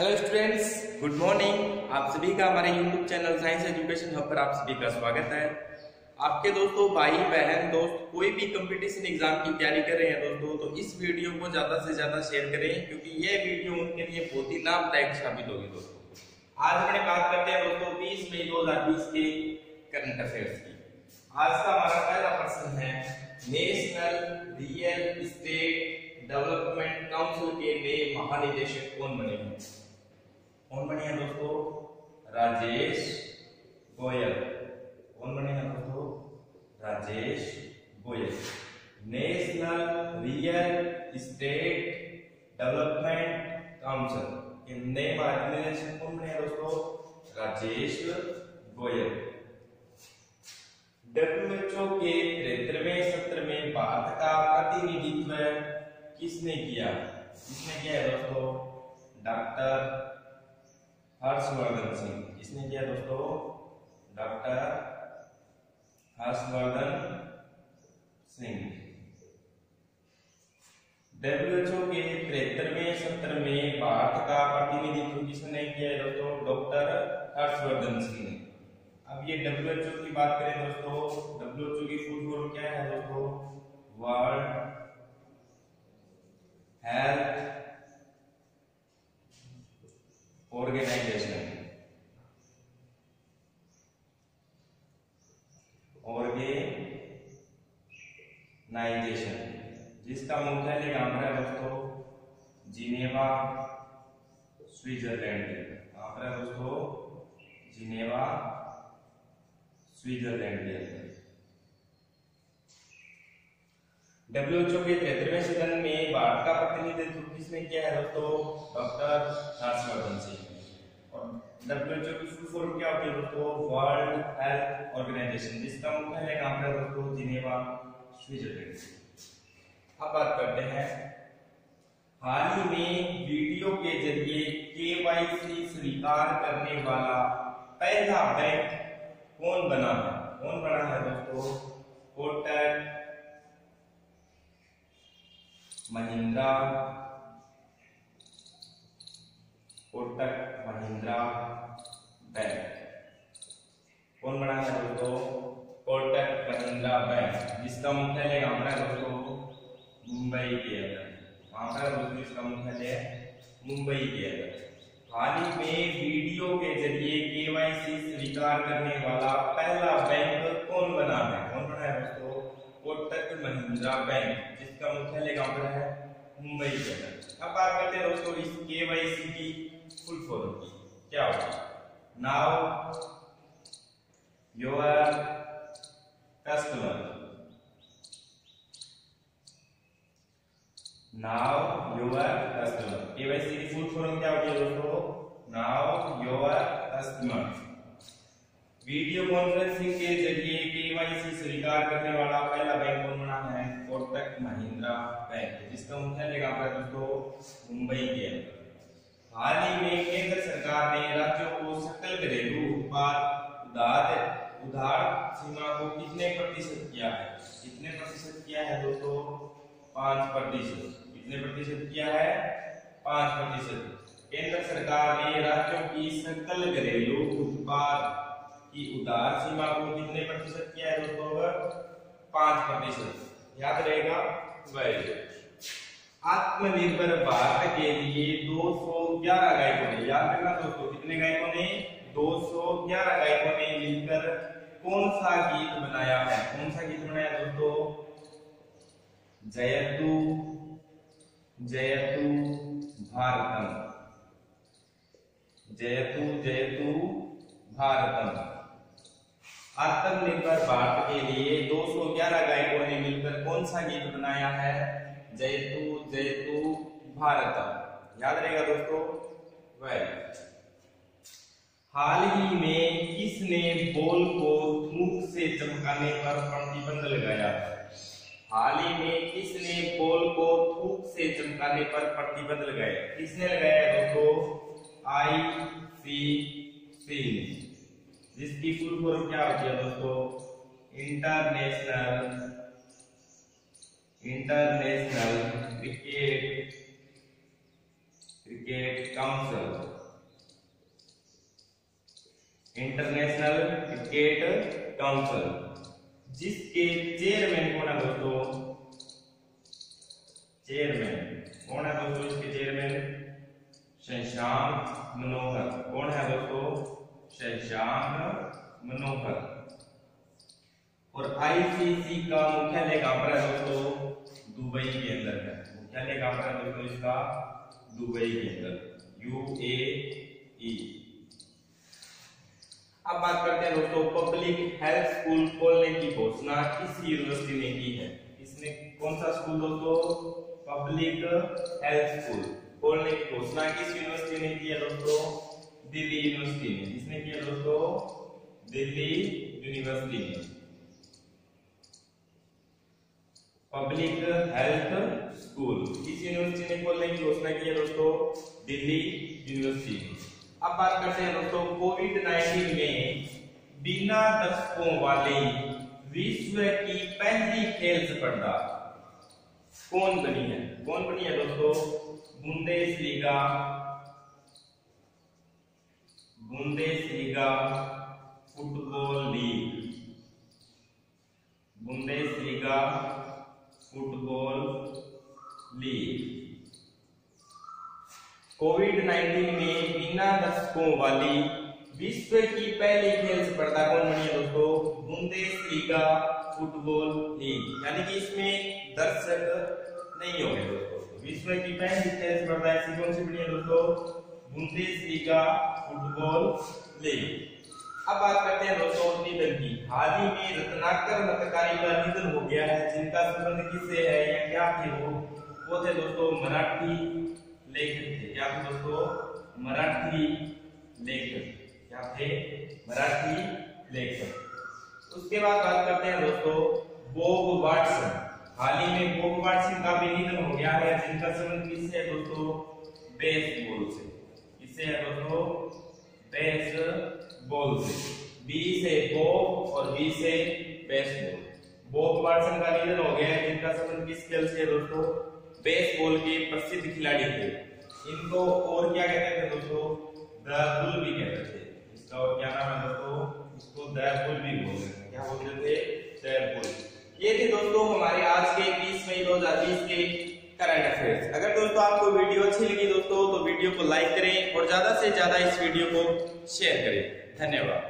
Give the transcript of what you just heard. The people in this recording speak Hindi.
हेलो स्टूडेंट्स गुड मॉर्निंग आप सभी का हमारे YouTube channel science education hub पर आप सभी का स्वागत है। आपके दोस्तों, भाई, बहन, दोस्त, कोई भी कंपटीशन एग्ज़ाम की तैयारी कर रहे हैं दोस्तों तो इस वीडियो को ज़्यादा से ज़्यादा शेयर करें, क्योंकि यह वीडियो उनके लिए बहुत ही लाभदायक साबित होगी दोस्तों। आज अपने बात करते हैं दोस्तों, बीस मई दो हज़ार बीस के करंट अफेयर्स की। आज का हमारा पहला प्रश्न है national real estate development council के नए महानिदेशक कौन बने हैं? कौन बने हैं दोस्तों? राजेश गोयल। कौन बने हैं दोस्तों? Rajesh Goyal. National real estate development council के नए महानिदेशक कौन बने हैं दोस्तों? राजेश गोयल। डब्ल्यूएचओ के तिहत्तरवें सत्र में भारत का प्रतिनिधित्व किसने किया? किसने किया है दोस्तों? डॉक्टर हर्षवर्धन सिंह इसने किया दोस्तों? डॉक्टर हर्षवर्धन सिंह डब्ल्यूएचओ के तिहत्तरवें सत्र में भारत का प्रतिनिधित्व किसने किया है दोस्तों? डॉक्टर हर्षवर्धन सिंह ने. अब ये डब्ल्यूएचओ की बात करें दोस्तों डब्ल्यूएचओ की फुल फॉर्म क्या है दोस्तों? वर्ल्ड हेल्थ ऑर्गेनाइजेशन ऑर्गेनाइजेशन जिसका मुख्यालय कहाँ पर है दोस्तों जिनेवा, स्विट्जरलैंड। कहाँ पर है दोस्तों? Geneva, Switzerland. के अंदर डब्ल्यूएचओ के तिहत्तरवें सदन में भारत का प्रतिनिधित्व किसने किया है दोस्तों? डॉक्टर हर्षवर्धन सिंह और डब्ल्यूएचओ की फुल फॉर्म क्या होती है दोस्तों? World health organization. जिसका मुख्यालय कहाँ पर है दोस्तों? Geneva, Switzerland. अब बात करते हैं हाल ही में वीडियो के ज़रिए केवाईसी स्वीकार करने वाला पहला बैंक कौन बना है? कौन बना है दोस्तों? कोटक, महिंद्रा कोटक, महिंद्रा बैंक। कौन बना है दोस्तों? कोटक, महिंद्रा बैंक। जिसका मुख्यालय कहाँ पर है दोस्तों, मुंबई के अंदर। दोस्तों इसका मुख्यालय मुंबई के अंदर। हाल ही में वीडियो के ज़रिए केवाईसी स्वीकार करने वाला पहला बैंक कौन बना है? कौन बना है दोस्तों? कोटक महिंद्रा बैंक इसका मुख्यालय कहाँ पर है? मुंबई के अंदर। अब बात करते हैं दोस्तों इस केवाईसी की फुल फॉर्म की। क्या होगा? Know your customer know your customer KYC की फुल फॉर्म क्या होती है दोस्तों? Know your customer video conferencing के ज़रिए केवाईसी स्वीकार करने वाला पहला बैंक कौन बना है? कोटक महिंद्रा बैंक जिसका मुख्यालय कहाँ पर दोस्तों मुंबई के हाल ही में केंद्र सरकार ने राज्यों को सकल घरेलू उत्पाद उधार उधार सीमा को कितने प्रतिशत किया है? कितने प्रतिशत किया है दोस्तों? पाँच प्रतिशत। कितने प्रतिशत किया है? पाँच प्रतिशत। केंद्र सरकार ने राज्यों की सकल घरेलू उत्पाद की उधार सीमा को कितने प्रतिशत किया है दोस्तों पाँच प्रतिशत। याद रहेगा? वेरी आत्मनिर्भर भारत के लिए 211 गायकों ने, याद रखना दोस्तों, कितने गायकों ने? 211 गायकों ने मिलकर कौन सा गीत बनाया है? कौन सा गीत बनाया दोस्तों? जयतु जयतु भारतम। जयतु जयतु भारतम। आत्मनिर्भर भारत के लिए 211 गायकों ने मिलकर कौन सा गीत बनाया है? जयतु जयतु भारत याद रहेगा दोस्तों? वह हाल ही में किसने बोल को थूक से चमकाने पर प्रतिबंध लगाया? हाल ही में किसने बॉल को थूक से चमकाने पर प्रतिबंध लगाया? किसने लगाया दोस्तों? आई सी सी जिसकी फुल फॉर्म क्या होती है दोस्तों? International international cricket cricket council. International cricket council. जिसके चेयरमैन कौन है दोस्तों? चेयरमैन कौन है दोस्तों इसके चेयरमैन शशांक मनोहर। कौन है दोस्तों? शशांक मनोहर। और आईसीसी का मुख्यालय कहाँ पर है दोस्तों? दुबई के अंदर है। मुख्यालय कहाँ पर है दोस्तों इसका? दुबई के अंदर। यू यूएई अब बात करते हैं दोस्तों पब्लिक हेल्थ स्कूल खोलने की घोषणा किस यूनिवर्सिटी ने की है? इसने कौन सा स्कूल दोस्तों? पब्लिक हेल्थ स्कूल खोलने की घोषणा किस यूनिवर्सिटी ने की है दोस्तों? दिल्ली यूनिवर्सिटी ने। किसने की है दोस्तों? दिल्ली यूनिवर्सिटी ने। पब्लिक हेल्थ स्कूल किस यूनिवर्सिटी ने खोलने की घोषणा की है दोस्तों? दिल्ली यूनिवर्सिटी अब बात करते हैं दोस्तों कोविड 19 में बिना दर्शकों वाली विश्व की पहली खेल स्पर्धा कौन बनी है? कौन बनी है दोस्तों? Bundesliga. Bundesliga football league. Bundesliga football league. Covid 19 में बिना दर्शकों वाली विश्व की पहली खेल स्पर्धा कौन बनी है दोस्तों? Bundesliga football league. यानी कि इसमें दर्शक नहीं होंगे दोस्तों। विश्व की पहली खेल स्पर्धा ऐसी कौन सी बनी है दोस्तों? Bundesliga football league. अब बात करते हैं दोस्तों निधन की। हाल ही में रत्नाकर मतकारी का निधन हो गया है। जिनका संबंध किससे है या क्या थे वो? वो थे दोस्तों मराठी लेखक थे। क्या थे दोस्तों? मराठी लेखक क्या थे? मराठी लेखक उसके बाद बात करते हैं दोस्तों बोब वाटसन। हाल ही में बोब वाटसन का भी निधन हो गया है, जिनका संबंध किससे है दोस्तों? बेसबॉल से। किससे है दोस्तों? बेसबॉल से। बी से बोब और बी से बेसबॉल बोब वाटसन का निधन हो गया है, जिनका संबंध किस खेल से है दोस्तों? बेसबॉल के प्रसिद्ध खिलाड़ी थे इनको और क्या कहते थे दोस्तों? द बुल भी कहते थे इसका और क्या नाम है दोस्तों? इसको द बुल भी बोलते थे क्या बोलते थे द बुल ये थे दोस्तों हमारे आज के 20 मई 2020 के करंट अफेयर्स अगर दोस्तों आपको वीडियो अच्छी लगी दोस्तों तो वीडियो को लाइक करें और ज़्यादा से ज़्यादा इस वीडियो को शेयर करें। धन्यवाद।